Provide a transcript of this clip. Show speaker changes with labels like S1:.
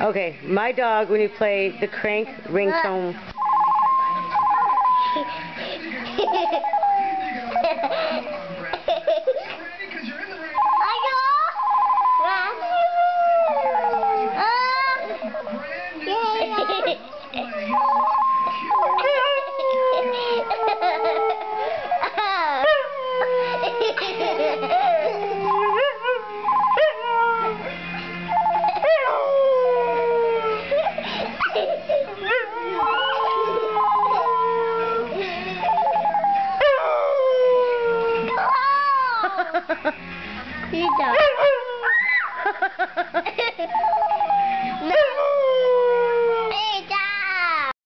S1: Okay, my dog, when you play the crank ringtone. Ha ha ha! いい。